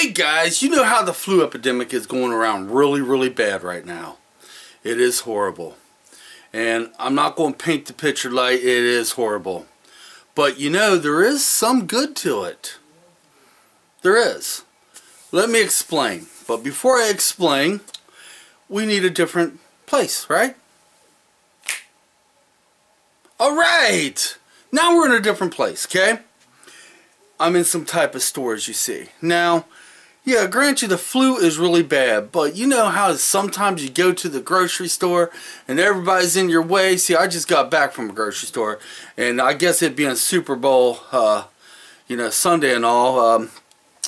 Hey guys, you know how the flu epidemic is going around really, really bad right now. It is horrible. And I'm not going to paint the picture like it is horrible. But you know, there is some good to it. There is. Let me explain. But before I explain, we need a different place, right? Alright! Now we're in a different place, okay? I'm in some type of store as you see. Now, yeah, grant you the flu is really bad, but you know how sometimes you go to the grocery store and everybody's in your way. See, I just got back from a grocery store, and I guess it being Super Bowl, uh, you know, Sunday and all, um,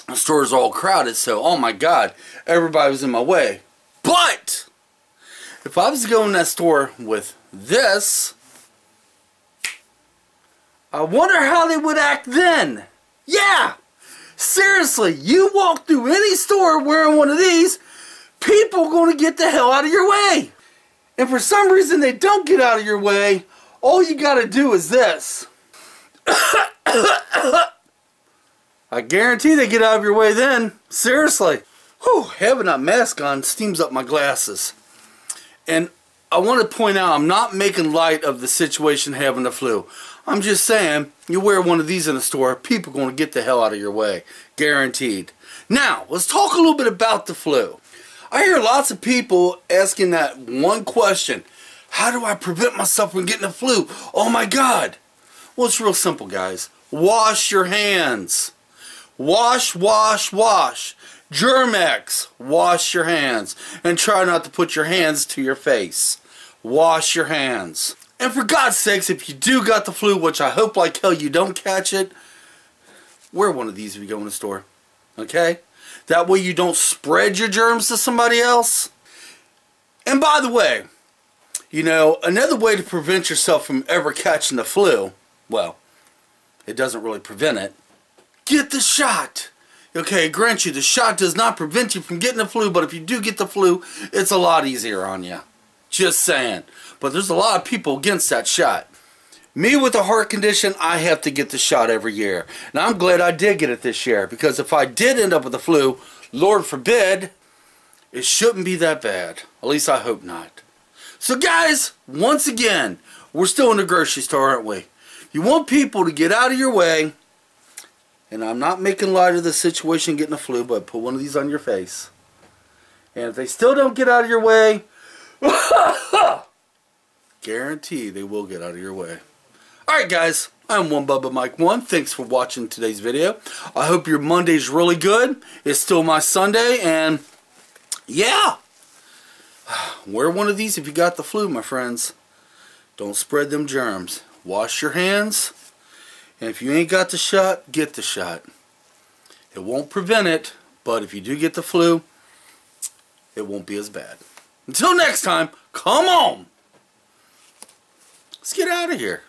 the stores all crowded, so oh my God, everybody was in my way. But if I was going to that store with this, I wonder how they would act then. Yeah! Seriously, you walk through any store wearing one of these, people going to get the hell out of your way. And for some reason they don't get out of your way, all you got to do is this. I guarantee they get out of your way then. Seriously. Whew, having that mask on steams up my glasses. And I want to point out, I'm not making light of the situation having the flu. I'm just saying, you wear one of these in a the store, people are going to get the hell out of your way. Guaranteed. Now, let's talk a little bit about the flu. I hear lots of people asking that one question. How do I prevent myself from getting the flu? Oh my God. Well, it's real simple, guys. Wash your hands. Wash, wash, wash. Germ-X, wash your hands. And try not to put your hands to your face. Wash your hands. And for God's sakes, if you do got the flu, which I hope like hell you don't catch it, wear one of these if you go in the store. Okay? That way you don't spread your germs to somebody else. And by the way, you know, another way to prevent yourself from ever catching the flu, well, it doesn't really prevent it, get the shot. Okay, grant you, the shot does not prevent you from getting the flu, but if you do get the flu, it's a lot easier on you. Just saying. But there's a lot of people against that shot. Me with a heart condition, I have to get the shot every year. And I'm glad I did get it this year. Because if I did end up with the flu, Lord forbid, it shouldn't be that bad. At least I hope not. So guys, once again, we're still in the grocery store, aren't we? You want people to get out of your way. And I'm not making light of the situation getting the flu, but put one of these on your face. And if they still don't get out of your way, Guarantee they will get out of your way. Alright guys, I'm One Bubba Mike One. Thanks for watching today's video. I hope your Monday's really good. It's still my Sunday and yeah. Wear one of these if you got the flu, my friends. Don't spread them germs. Wash your hands. And if you ain't got the shot, get the shot. It won't prevent it, but if you do get the flu, it won't be as bad. Until next time, come on! Let's get out of here.